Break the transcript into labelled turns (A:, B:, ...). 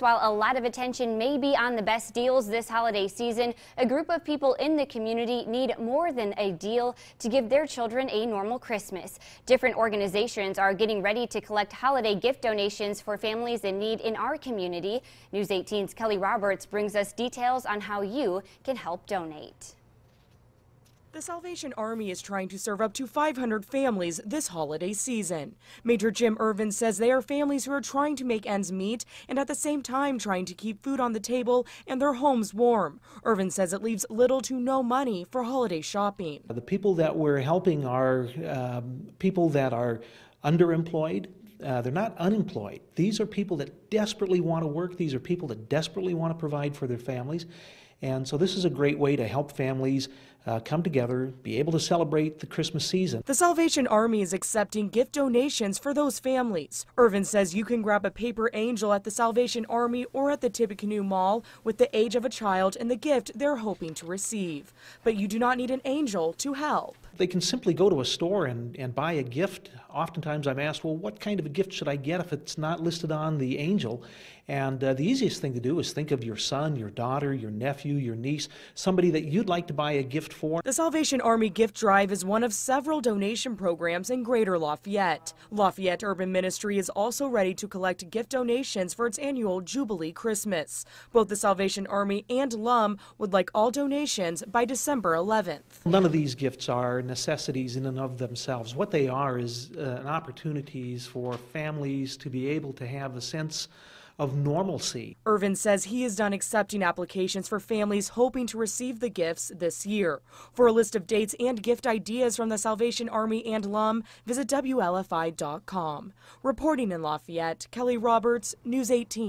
A: While a lot of attention may be on the best deals this holiday season, a group of people in the community need more than a deal to give their children a normal Christmas. Different organizations are getting ready to collect holiday gift donations for families in need in our community. News 18's Kelly Roberts brings us details on how you can help donate.
B: The Salvation Army is trying to serve up to 500 families this holiday season. Major Jim Irvin says they are families who are trying to make ends meet and at the same time trying to keep food on the table and their homes warm. Irvin says it leaves little to no money for holiday shopping.
C: The people that we're helping are um, people that are underemployed, uh, they're not unemployed. These are people that desperately want to work. These are people that desperately want to provide for their families. And so this is a great way to help families uh, come together, be able to celebrate the Christmas season.
B: The Salvation Army is accepting gift donations for those families. Irvin says you can grab a paper angel at the Salvation Army or at the Tippecanoe Mall with the age of a child and the gift they're hoping to receive. But you do not need an angel to help.
C: They can simply go to a store and, and buy a gift. Oftentimes I'm asked, well, what kind of a gift should I get if it's not listed on the angel? And uh, the easiest thing to do is think of your son, your daughter, your nephew, your niece, somebody that you'd like to buy a gift for.
B: The Salvation Army Gift Drive is one of several donation programs in Greater Lafayette. Lafayette Urban Ministry is also ready to collect gift donations for its annual Jubilee Christmas. Both the Salvation Army and LUM would like all donations by December 11th.
C: None of these gifts are necessities in and of themselves. What they are is uh, an opportunities for families to be able to have a sense of normalcy.
B: Irvin says he is done accepting applications for families hoping to receive the gifts this year. For a list of dates and gift ideas from the Salvation Army and LUM, visit WLFI.com. Reporting in Lafayette, Kelly Roberts, News 18.